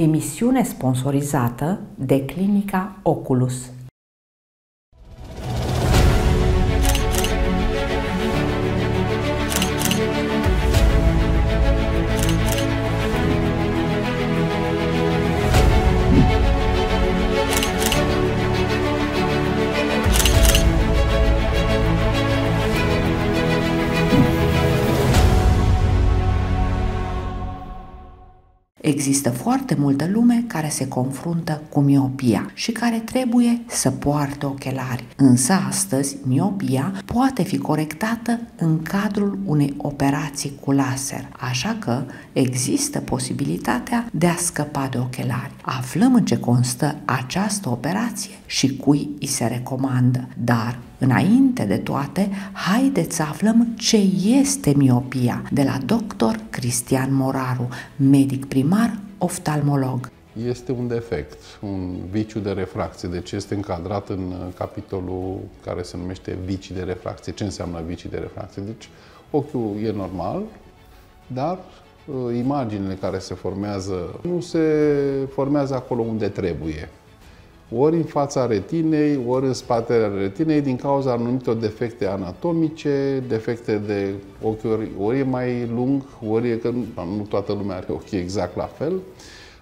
Emisiune sponsorizată de Clinica Oculus. Există foarte multă lume care se confruntă cu miopia și care trebuie să poarte ochelari. Însă astăzi miopia poate fi corectată în cadrul unei operații cu laser, așa că există posibilitatea de a scăpa de ochelari. Aflăm în ce constă această operație și cui îi se recomandă, dar Înainte de toate, haideți să aflăm ce este miopia de la doctor Cristian Moraru, medic primar, oftalmolog. Este un defect, un viciu de refracție, deci este încadrat în capitolul care se numește vicii de refracție. Ce înseamnă vicii de refracție? Deci ochiul e normal, dar uh, imaginile care se formează nu se formează acolo unde trebuie ori în fața retinei, ori în spatele retinei, din cauza anumitor defecte anatomice, defecte de ochi, ori, ori e mai lung, ori e că nu, nu toată lumea are ochii exact la fel.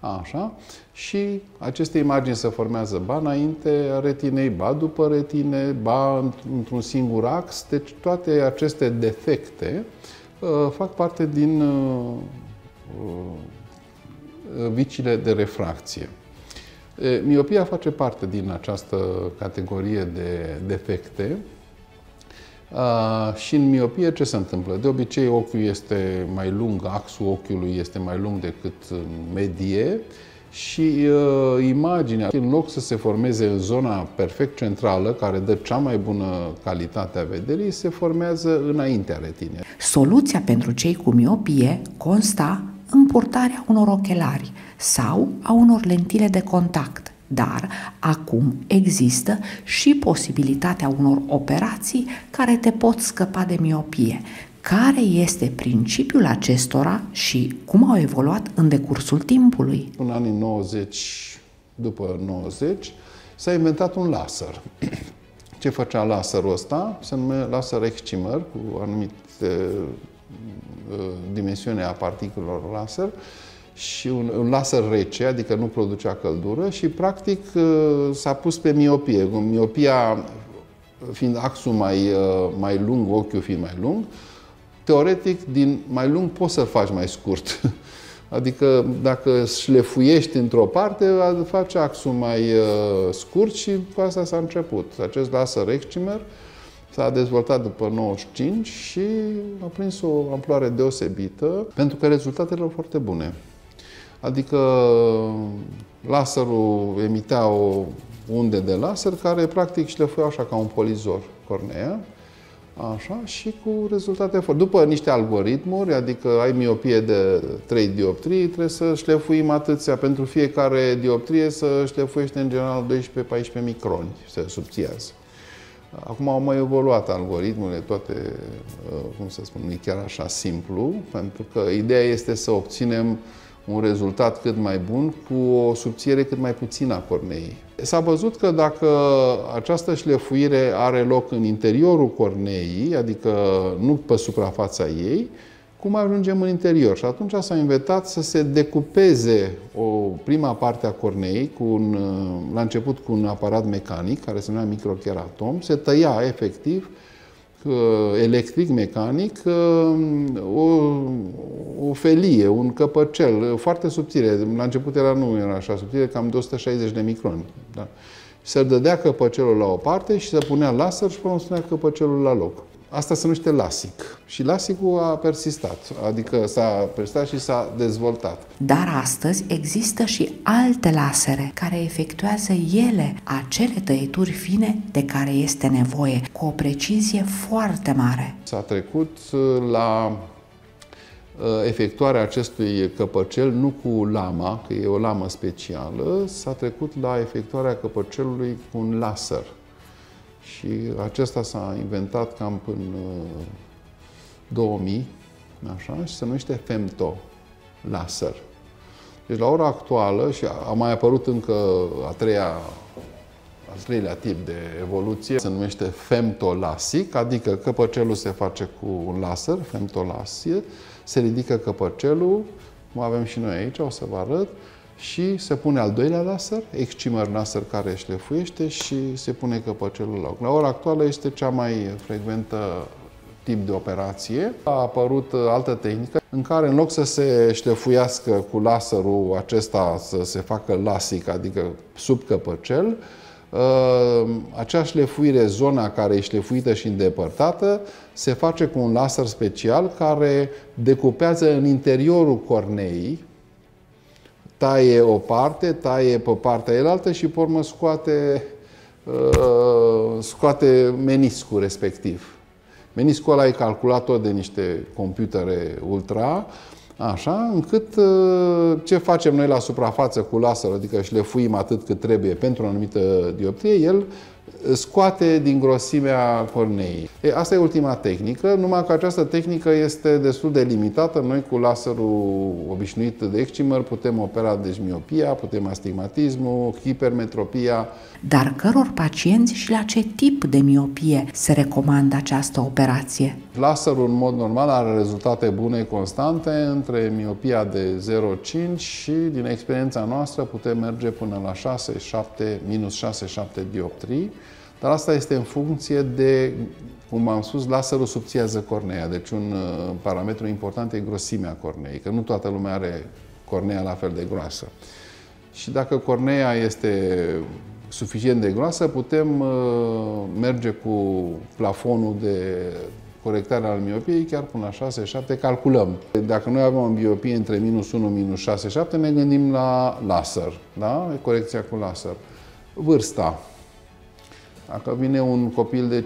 Așa. Și aceste imagini se formează ba înainte a retinei, ba după retine, ba într-un singur ax. Deci toate aceste defecte uh, fac parte din uh, uh, vicile de refracție. Miopia face parte din această categorie de defecte. Și în miopie ce se întâmplă? De obicei ochiul este mai lung, axul ochiului este mai lung decât în medie și uh, imaginea, în loc să se formeze în zona perfect centrală, care dă cea mai bună calitate a vederii, se formează înaintea retinei. Soluția pentru cei cu miopie consta în purtarea unor ochelari sau a unor lentile de contact. Dar acum există și posibilitatea unor operații care te pot scăpa de miopie. Care este principiul acestora și cum au evoluat în decursul timpului? În anii 90, după 90, s-a inventat un laser. Ce făcea laserul ăsta? Se numea laser excimer, cu anumite uh, dimensiune a particulelor laser și un, un laser rece, adică nu producea căldură și practic uh, s-a pus pe miopie. Miopia fiind axul mai, uh, mai lung, ochiul fiind mai lung, teoretic din mai lung poți să-l faci mai scurt. Adică dacă șlefuiești într-o parte, face axul mai uh, scurt și cu asta s-a început. Acest laser excimer s-a dezvoltat după 95 și a prins o amploare deosebită pentru că rezultatele erau foarte bune. Adică laserul emitea o unde de laser care practic șlefuia așa ca un polizor cornea, așa, și cu rezultate foarte... După niște algoritmuri, adică ai miopie de 3 dioptrii, trebuie să șlefuim atâția pentru fiecare dioptrie, să șlefuiește în general 12-14 microni, se subțiază. Acum au mai evoluat algoritmurile, toate, uh, cum să spun, nu e chiar așa simplu, pentru că ideea este să obținem un rezultat cât mai bun cu o subțiere cât mai puțină a corneei. S-a văzut că dacă această șlefuire are loc în interiorul corneii, adică nu pe suprafața ei, cum ajungem în interior. Și atunci s-a inventat să se decupeze o prima parte a corneei, cu un, la început cu un aparat mecanic, care se numea microcheratom, se tăia efectiv electric, mecanic, o, o felie, un căpăcel foarte subțire. La început era, nu era așa subțire, cam de 160 de microni. Da. Se dădea căpăcelul la o parte și se punea laser și până spunea căpăcelul la loc. Asta se numește LASIK. Și LASIK-ul a persistat, adică s-a persistat și s-a dezvoltat. Dar astăzi există și alte lasere care efectuează ele acele tăieturi fine de care este nevoie, cu o precizie foarte mare. S-a trecut uh, la uh, efectuarea acestui căpăcel, nu cu lama, că e o lamă specială, s-a trecut la efectuarea căpăcelului cu un laser. Și acesta s-a inventat cam în 2000, așa, și se numește femto laser. Deci la ora actuală, și a mai apărut încă a treia al treilea tip de evoluție se numește femtolasic, adică căpăcelul se face cu un laser, femtolasie, se ridică căpăcelul, cum avem și noi aici, o să vă arăt, și se pune al doilea laser, excimer laser care șlefuiește și se pune căpăcelul la loc. La ora actuală este cea mai frecventă tip de operație. A apărut altă tehnică în care în loc să se șlefuiască cu laserul acesta să se facă lasic, adică sub căpăcel, ă, acea șlefuire, zona care e șlefuită și îndepărtată, se face cu un laser special care decupează în interiorul corneii, taie o parte, taie pe partea elaltă și pe urmă scoate, uh, scoate meniscul respectiv. Meniscul ăla e calculat tot de niște computere ultra, așa, încât uh, ce facem noi la suprafață cu laser, adică șlefuim atât cât trebuie pentru o anumită dioptrie, el scoate din grosimea corneii. E, asta e ultima tehnică, numai că această tehnică este destul de limitată. Noi cu laserul obișnuit de excimer putem opera deci miopia, putem astigmatismul, hipermetropia. Dar căror pacienți și la ce tip de miopie se recomandă această operație? Laserul în mod normal are rezultate bune constante între miopia de 0,5 și din experiența noastră putem merge până la 6, 7, minus 6, 7 dioptrii. Dar asta este în funcție de, cum am spus, laserul subțiază cornea. Deci un uh, parametru important e grosimea corneei, că nu toată lumea are cornea la fel de groasă. Și dacă cornea este suficient de groasă, putem uh, merge cu plafonul de corectare al miopiei chiar până la 6-7, calculăm. Dacă noi avem o miopie între minus 1, minus 6, 7, ne gândim la laser, da? Corecția cu laser. Vârsta, dacă vine un copil de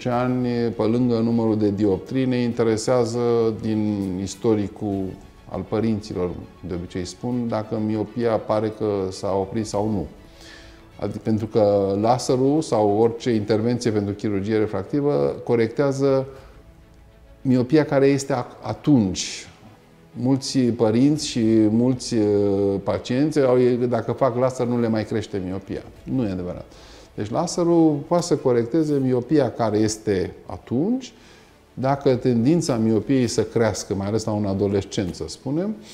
15-16 ani, pe lângă numărul de dioptrii, ne interesează din istoricul al părinților, de obicei spun, dacă miopia pare că s-a oprit sau nu. Adică pentru că laserul sau orice intervenție pentru chirurgie refractivă corectează miopia care este atunci. Mulți părinți și mulți uh, pacienți, dacă fac laser, nu le mai crește miopia. Nu e adevărat. Deci laserul poate să corecteze miopia care este atunci, dacă tendința miopiei să crească, mai ales la un adolescent, să spunem, uh,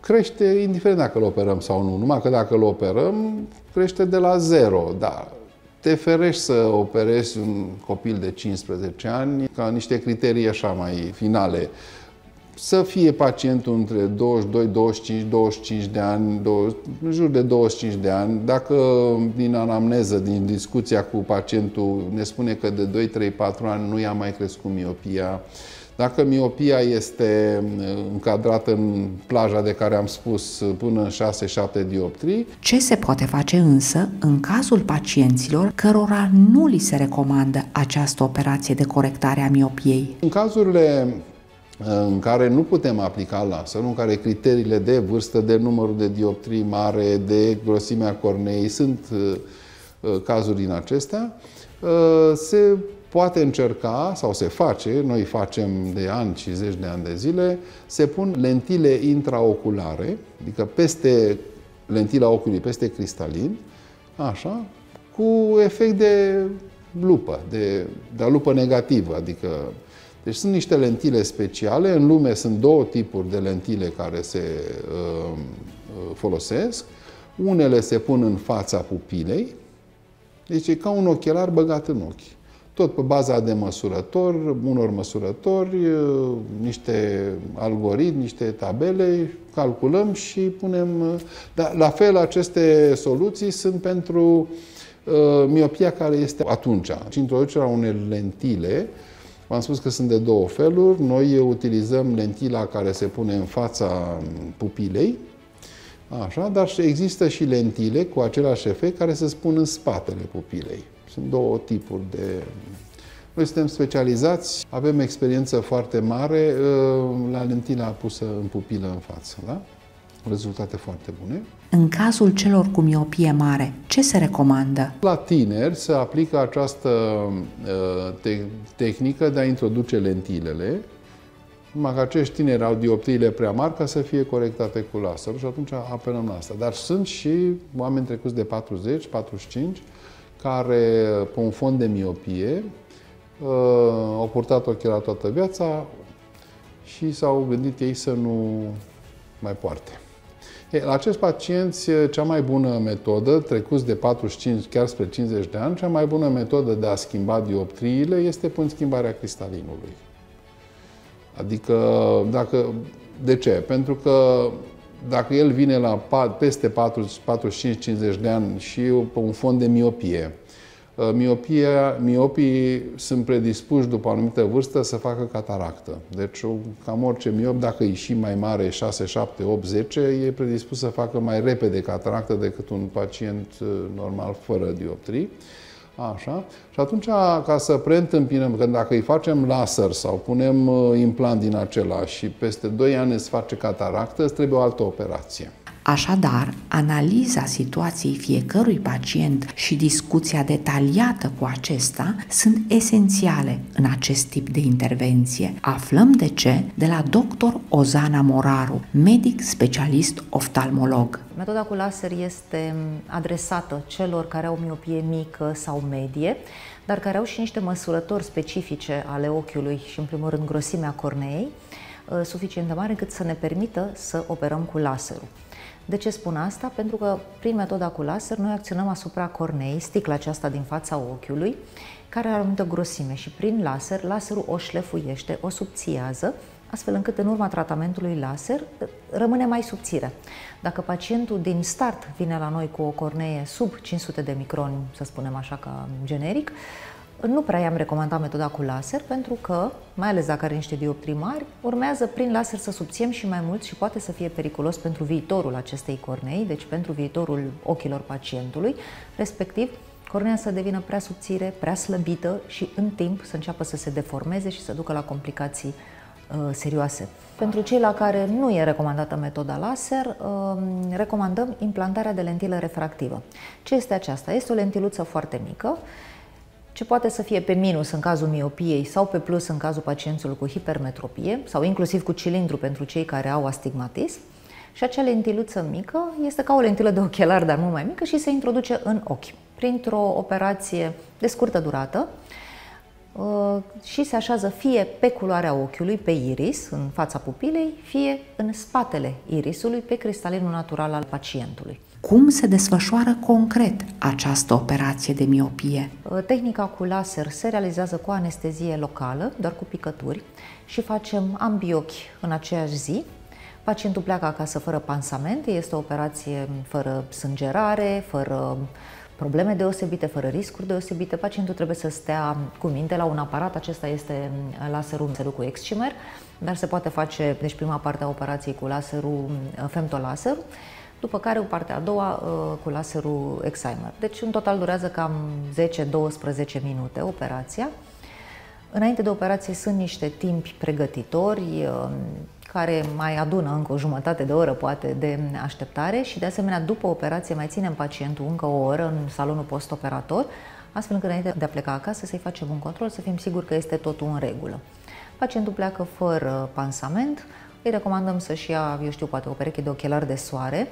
crește indiferent dacă îl operăm sau nu. Numai că dacă îl operăm, crește de la zero, dar te ferești să operezi un copil de 15 ani ca niște criterii așa mai finale să fie pacientul între 22, 25, 25 de ani, 20, în jur de 25 de ani. Dacă din anamneză, din discuția cu pacientul, ne spune că de 2, 3, 4 ani nu i-a mai crescut miopia, dacă miopia este uh, încadrată în plaja de care am spus uh, până în 6-7 dioptrii. Ce se poate face însă în cazul pacienților cărora nu li se recomandă această operație de corectare a miopiei? În cazurile în care nu putem aplica laserul, în care criteriile de vârstă, de numărul de dioptrii mare, de grosimea corneei, sunt uh, uh, cazuri din acestea, uh, se poate încerca sau se face, noi facem de ani și zeci de ani de zile, se pun lentile intraoculare, adică peste lentila ochiului, peste cristalin, așa, cu efect de lupă, de, de lupă negativă, adică deci sunt niște lentile speciale. În lume sunt două tipuri de lentile care se uh, uh, folosesc. Unele se pun în fața pupilei. Deci e ca un ochelar băgat în ochi. Tot pe baza de măsurători, unor măsurători, uh, niște algoritmi, niște tabele, calculăm și punem... Uh, dar la fel, aceste soluții sunt pentru uh, miopia care este atunci. Introducerea unei lentile V-am spus că sunt de două feluri. Noi utilizăm lentila care se pune în fața pupilei, așa, dar există și lentile cu același efect care se spun în spatele pupilei. Sunt două tipuri de... Noi suntem specializați, avem experiență foarte mare uh, la lentila pusă în pupilă în față. Da? Rezultate foarte bune. În cazul celor cu miopie mare, ce se recomandă? La tineri se aplică această uh, te- tehnică de a introduce lentilele numai că acești tineri au dioptriile prea mari ca să fie corectate cu laserul și atunci apelăm la asta. Dar sunt și oameni trecuți de 40, 45, care pe un fond de miopie uh, au purtat ochelari toată viața și s-au gândit ei să nu mai poarte. E, la acești pacienți, cea mai bună metodă, trecuți de 45 chiar spre 50 de ani, cea mai bună metodă de a schimba dioptriile este prin schimbarea cristalinului. Adică, dacă, de ce? Pentru că dacă el vine la peste 45-50 de ani și pe un fond de miopie, uh, miopia, miopii sunt predispuși după o anumită vârstă să facă cataractă. Deci, cam orice miop, dacă e și mai mare, 6, 7, 8, 10, e predispus să facă mai repede cataractă decât un pacient uh, normal fără dioptrii. Așa. Și atunci, ca să preîntâmpinăm, că dacă îi facem laser sau punem uh, implant din acela și peste 2 ani îți face cataractă, îți trebuie o altă operație. Așadar, analiza situației fiecărui pacient și discuția detaliată cu acesta sunt esențiale în acest tip de intervenție. Aflăm de ce de la dr. Ozana Moraru, medic specialist oftalmolog. Metoda cu laser este adresată celor care au miopie mică sau medie, dar care au și niște măsurători specifice ale ochiului și, în primul rând, grosimea corneei, uh, suficient de mare încât să ne permită să operăm cu laserul. De ce spun asta? Pentru că prin metoda cu laser noi acționăm asupra corneei, sticla aceasta din fața ochiului, care are o anumită grosime și prin laser, laserul o șlefuiește, o subțiază, astfel încât în urma tratamentului laser rămâne mai subțire. Dacă pacientul din start vine la noi cu o cornee sub 500 de microni, să spunem așa ca generic, nu prea i-am recomandat metoda cu laser pentru că, mai ales dacă are niște dioptrii mari, urmează prin laser să subțiem și mai mult și poate să fie periculos pentru viitorul acestei cornei, deci pentru viitorul ochilor pacientului, respectiv cornea să devină prea subțire, prea slăbită și în timp să înceapă să se deformeze și să ducă la complicații uh, serioase. Pentru cei la care nu e recomandată metoda laser, uh, recomandăm implantarea de lentilă refractivă. Ce este aceasta? Este o lentiluță foarte mică, ce poate să fie pe minus în cazul miopiei sau pe plus în cazul pacienților cu hipermetropie sau inclusiv cu cilindru pentru cei care au astigmatism. Și acea lentiluță mică este ca o lentilă de ochelar, dar mult mai mică și se introduce în ochi printr-o operație de scurtă durată uh, și se așează fie pe culoarea ochiului, pe iris, în fața pupilei, fie în spatele irisului, pe cristalinul natural al pacientului. Cum se desfășoară concret această operație de miopie? Uh, tehnica cu laser se realizează cu anestezie locală, doar cu picături, și facem ambii ochi în aceeași zi. Pacientul pleacă acasă fără pansament, este o operație fără sângerare, fără probleme deosebite, fără riscuri deosebite. Pacientul trebuie să stea cu minte la un aparat, acesta este laserul, laserul cu excimer, dar se poate face, deci prima parte a operației cu laserul femtolaser, după care o partea a doua uh, cu laserul Excimer. Deci în total durează cam 10-12 minute operația. Înainte de operație sunt niște timpi pregătitori uh, care mai adună încă o jumătate de oră, poate, de așteptare și, de asemenea, după operație mai ținem pacientul încă o oră în salonul postoperator, astfel încât înainte de a pleca acasă să-i facem un control, să fim siguri că este totul în regulă. Pacientul pleacă fără pansament, îi recomandăm să-și ia, eu știu, poate o pereche de ochelari de soare,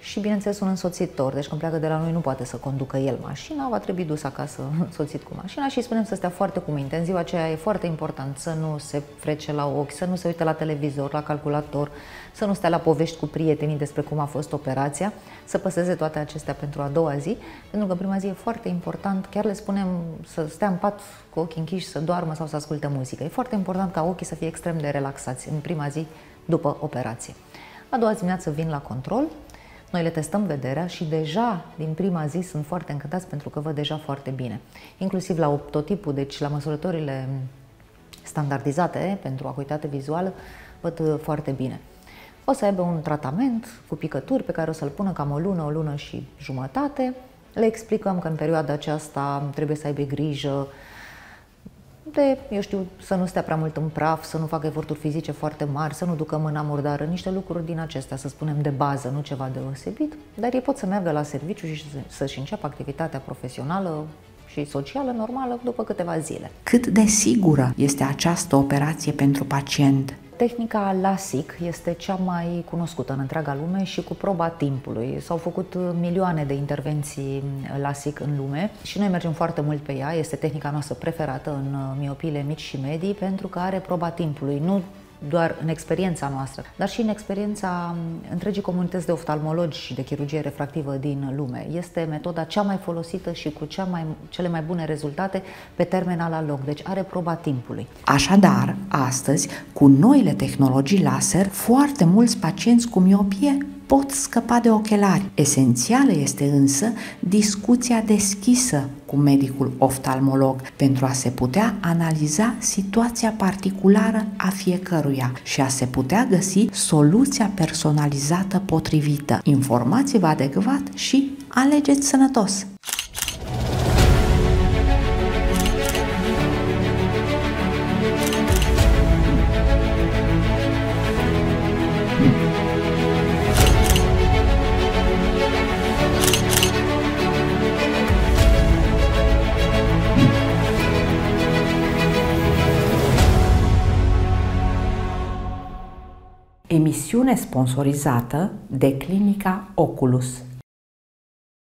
și, bineînțeles, un însoțitor. Deci, când pleacă de la noi, nu poate să conducă el mașina, va trebui dus acasă însoțit cu mașina și spunem să stea foarte cu minte. În ziua aceea e foarte important să nu se frece la ochi, să nu se uite la televizor, la calculator, să nu stea la povești cu prietenii despre cum a fost operația, să păseze toate acestea pentru a doua zi, pentru că prima zi e foarte important, chiar le spunem să stea în pat cu ochii închiși, să doarmă sau să asculte muzică. E foarte important ca ochii să fie extrem de relaxați în prima zi după operație. A doua dimineață vin la control, noi le testăm vederea și deja din prima zi sunt foarte încântați pentru că văd deja foarte bine. Inclusiv la optotipul, deci la măsurătorile standardizate pentru acuitate vizuală, văd uh, foarte bine. O să aibă un tratament cu picături pe care o să-l pună cam o lună, o lună și jumătate. Le explicăm că în perioada aceasta trebuie să aibă grijă de, eu știu, să nu stea prea mult în praf, să nu facă eforturi fizice foarte mari, să nu ducă mâna murdară, niște lucruri din acestea, să spunem, de bază, nu ceva deosebit, dar ei pot să meargă la serviciu și să-și înceapă activitatea profesională și socială normală după câteva zile. Cât de sigură este această operație pentru pacient? Tehnica LASIK este cea mai cunoscută în întreaga lume și cu proba timpului. S-au făcut milioane de intervenții LASIK în lume și noi mergem foarte mult pe ea. Este tehnica noastră preferată în miopiile mici și medii pentru că are proba timpului. Nu doar în experiența noastră, dar și în experiența întregii comunități de oftalmologi și de chirurgie refractivă din lume. Este metoda cea mai folosită și cu cea mai, cele mai bune rezultate pe termen analog, deci are proba timpului. Așadar, astăzi, cu noile tehnologii laser, foarte mulți pacienți cu miopie pot scăpa de ochelari. Esențială este însă discuția deschisă cu medicul oftalmolog pentru a se putea analiza situația particulară a fiecăruia și a se putea găsi soluția personalizată potrivită. Informați-vă adecvat și alegeți sănătos! Emisiune sponsorizată de clinica Oculus